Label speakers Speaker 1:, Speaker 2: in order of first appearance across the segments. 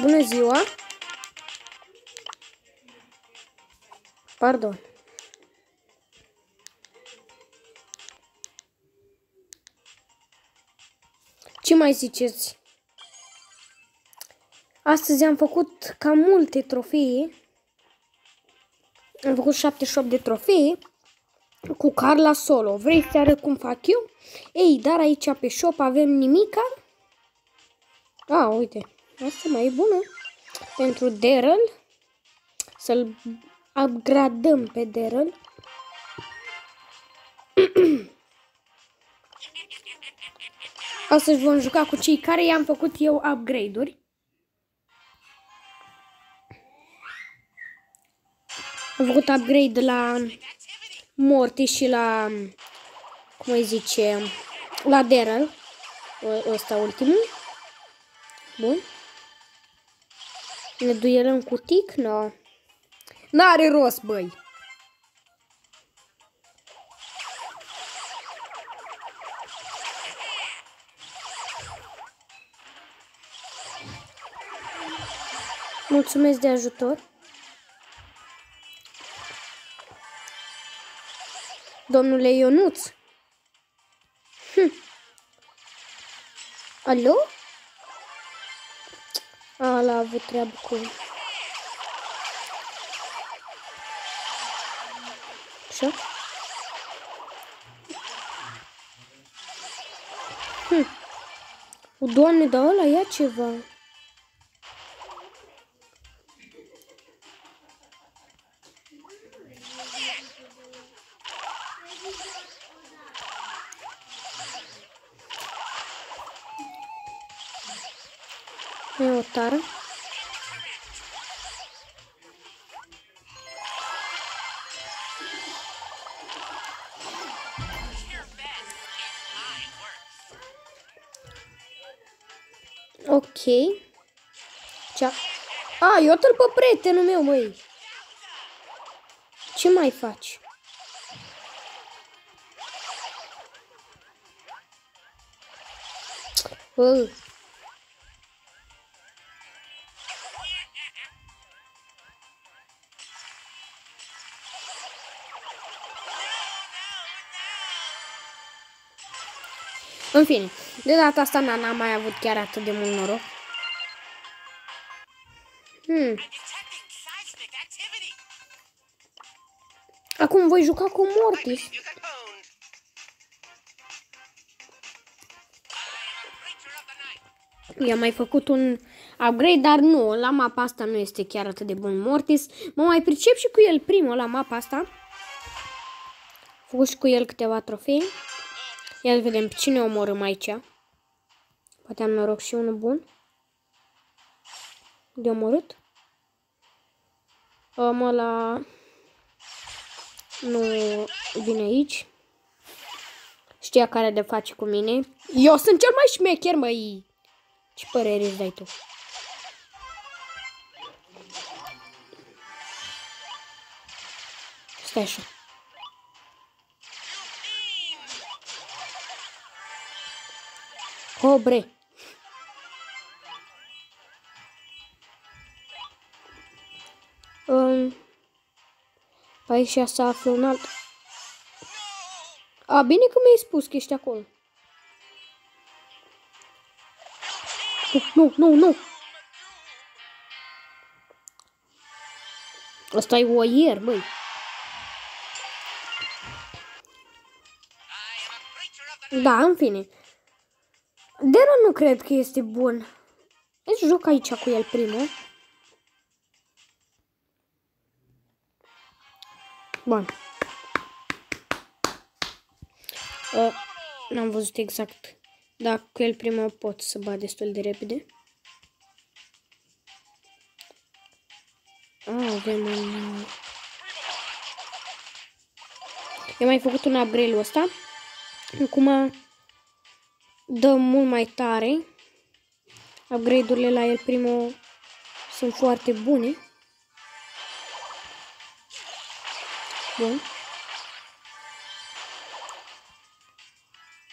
Speaker 1: Bună ziua! Pardon. Ce mai ziceți? Astăzi am făcut cam multe trofee. Am făcut 78 de trofee cu Carla Solo. Vreți să arăt cum fac eu? Ei, dar aici pe shop avem nimica. A, uite. Asta mai e bună. Pentru Daryl. Să-l upgradăm pe Daryl. Astăzi vom juca cu cei care i-am făcut eu upgrade-uri. Am făcut upgrade la Morty și la, cum îi zice, la Daryl. Ăsta ultimul. Bun. Ne duelăm cu tic? No. N-are rost, băi. Mulțumesc de ajutor. Domnule Ionuț. Hm. Alo? A, l-a avut treabă cu... Așa? Hm. O, doamne, dar ăla ia ceva. E o tară. Ok. Cea. A, eu te pe prietenul meu, măi. Ce mai faci? Bă. În fine, de data asta n-am mai avut chiar atât de mult noroc. Hmm. Acum voi juca cu Mortis. I-am mai făcut un upgrade, dar nu, la mapa asta nu este chiar atât de bun Mortis. Mă mai pricep și cu el primul la mapa asta. Am făcut și cu el câteva trofei. Ia vedem pe cine omorâm aici. Poate am noroc și unul bun. De omorât. Mă la... Nu vine aici. Știa care de face cu mine. Eu sunt cel mai șmecher, măi. Ce părere îți dai tu? Stai așa. Cobre. Um, aici se află un alt... A, bine că mi-ai spus că ești acolo. Nu, nu, nu. Asta e oier, băi. Da, în fine. Dera nu cred că este bun. Deci joc aici cu el primul. Bun. Uh, N-am văzut exact. Dacă cu el primul pot să bat destul de repede. Ah, avem un... Eu mai făcut un upgrade ăsta. Acum dă mult mai tare. Upgrade-urile la el primul sunt foarte bune. Bun.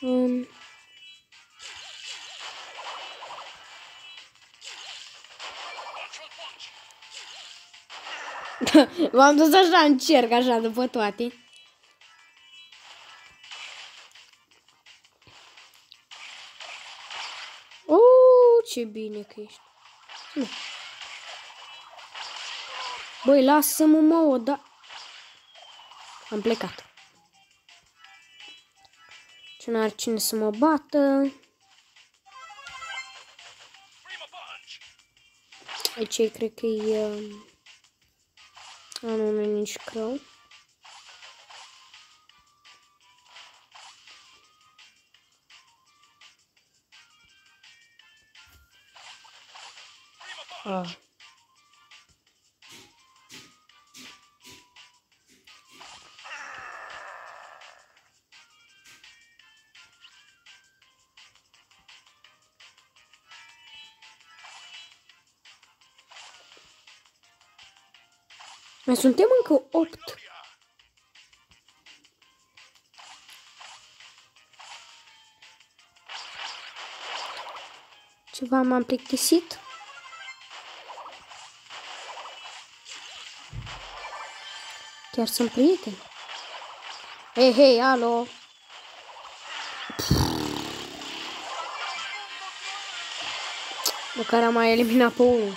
Speaker 1: Um. M-am dus așa în cerc, așa, după toate. Ce bine că ești. Nu. Băi, lasă-mă, mă, o da... Am plecat. Ce n-ar cine să mă bată. Aici cred că e... Um, a, nu, nu e nici crău. Ah. Mai suntem încă 8. Ceva m-am plictisit. Chiar sunt prieteni. Hei, hei, alo! Măcar am mai eliminat pe unul.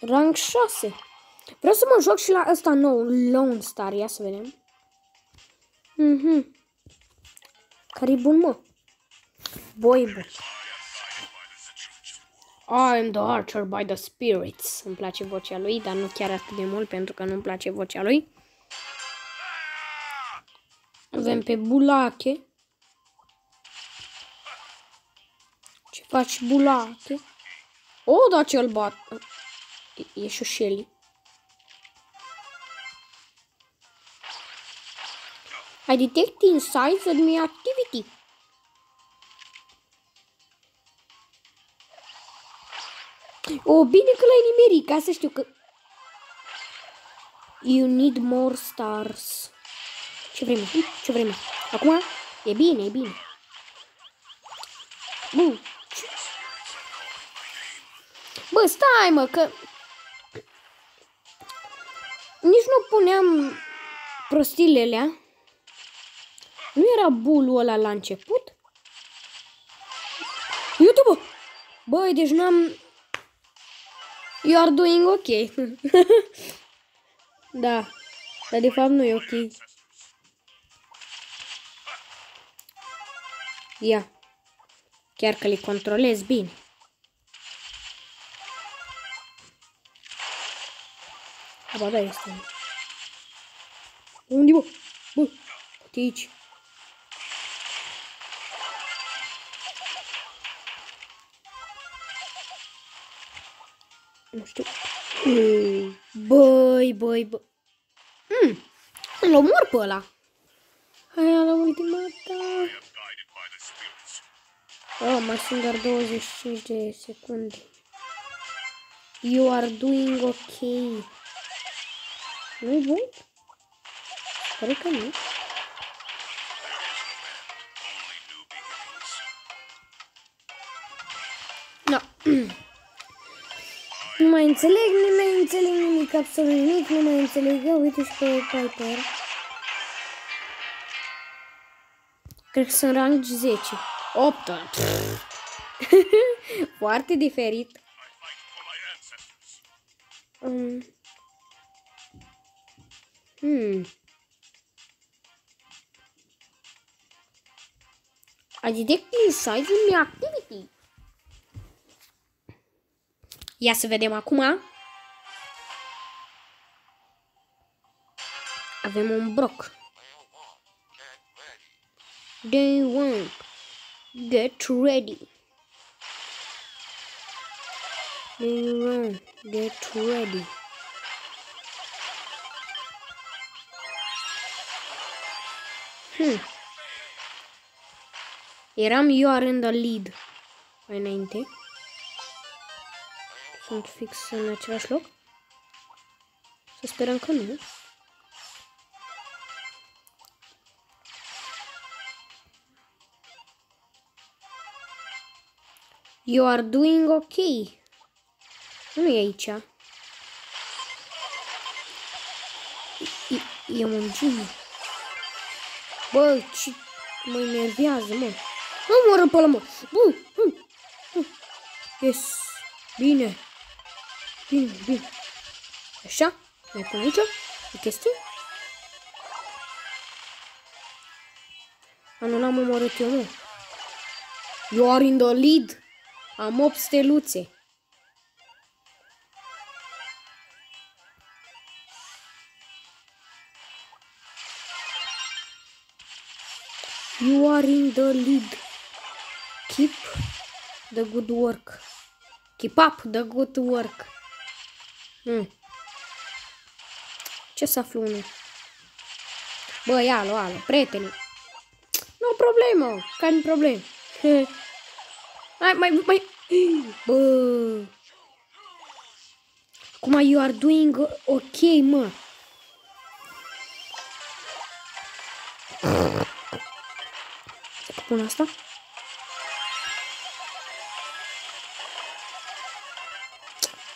Speaker 1: Rang 6. Vreau să mă joc și la ăsta nou, Lone Star. Ia să vedem. Mhm. Care bun, mă? Boi bun. I am the archer by the spirits. Îmi place vocea lui, dar nu chiar atât de mult pentru că nu-mi place vocea lui. Avem pe Bulache. Ce faci, Bulache? O, da, ce-l bat. E și Shelly. I detect inside enemy activity. O, bine că l-ai nimerit, ca să știu că... You need more stars. Ce vreme? Ce vreme? Acum? E bine, e bine. Bun. Bă, stai mă, că nici nu puneam prostilele Nu era bulul ăla la început? YouTube! Băi, deci n-am... You are doing ok. da. Dar de fapt nu e ok. Ia. Chiar că le controlez bine. Ba da, este. Unde, bă? Bă, uite aici. Nu știu. Băi, băi, băi. Mm. Îl omor pe ăla. Hai la ultima ta. Oh, mai sunt doar 25 de secunde. You are doing okay. Nu-i bun? Pare că nu. No. nu mai înțeleg, nu mai înțeleg nimic, absolut nimic, nu mai înțeleg. Eu uite și pe Piper. Cred că sunt rang 10. 8. Foarte diferit. Um. Hmm. I detect inside in activity. Ia să vedem acum. Avem un broc. Day one. Get ready. Day one. Get ready. Hmm. Eram eu are the lead mai înainte. Sunt fix în același loc. Să sperăm că nu. You are doing ok. Nu e aici. E, e un geniu. Bă, ce mă enervează, mă. Nu mă pe la mă. Bă, Yes. Bine. Bine, bine. Așa. Mai pun aici o chestie. A, nu l-am omorât eu, nu. You are in the lead. Am 8 steluțe. You are in the lead. Keep the good work. Keep up the good work. Hmm. Ce să aflu unul? Bă, ia, lua, prieteni. Nu problemă, care problem. Hai, mai, mai... Bă... Acum you are doing ok, mă. Să pun asta?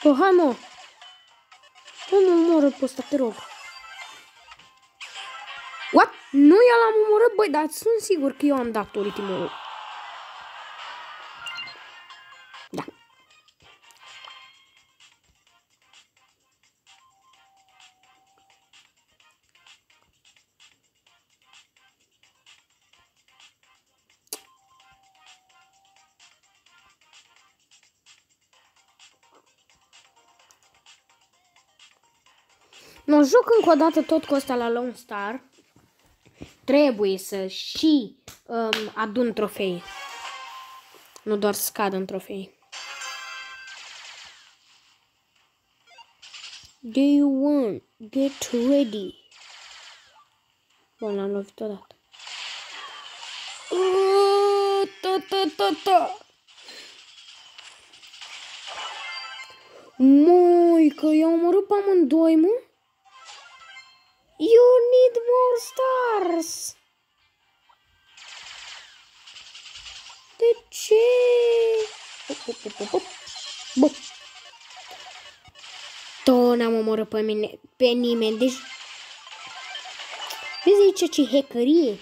Speaker 1: Bă, hai, mă. Nu mă omoră pe ăsta, te rog. What? Nu eu l-am omorât, băi, dar sunt sigur că eu am dat ultimul. Mă joc încă o dată tot cu ăsta la Lone Star. Trebuie să și um, adun trofei. Nu doar să scad în trofei. Day one, get ready. Bun, l-am lovit odată. Ta, ta, ta, ta. Măi, că i-au omorât pe amândoi, mă? You need more stars. De ce? Bă. Tot n-am omorât pe mine, pe nimeni, deci... Vezi aici ce hackerie?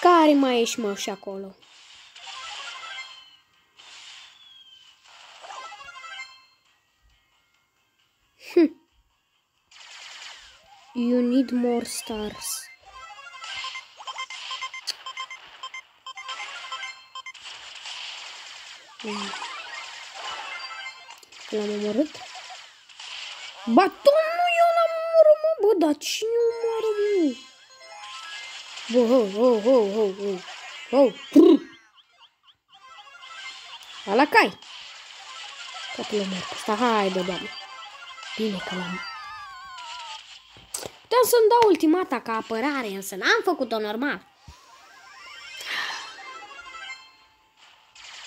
Speaker 1: Care mai ești, mă, și acolo? You need more stars. Hmm. L-am omorât? Ba, tot nu eu l-am omorât, mă, bă, dar cine omoară, mă? Bă, ho, ho, ho, ho, ho, ho, prr. La cai. Toate le omor. Asta, haide, doamne. Bine că l-am... Puteam să-mi dau ultimata ca apărare, însă n-am făcut-o normal.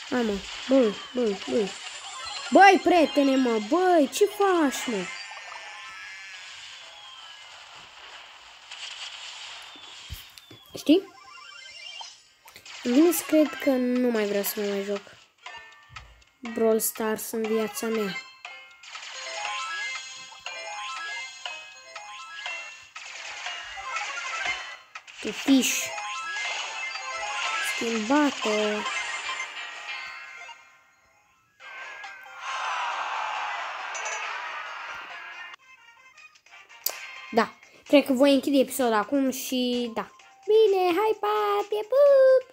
Speaker 1: Hai mă, băi, băi, băi. Băi, prietene, mă, băi, ce faci, mă? Știi? Îmi vine să cred că nu mai vreau să mă mai joc Brawl Stars în viața mea. Tufiș. Schimbată. Da, cred că voi închide episodul acum și da. Bine, hai pa, pe pup!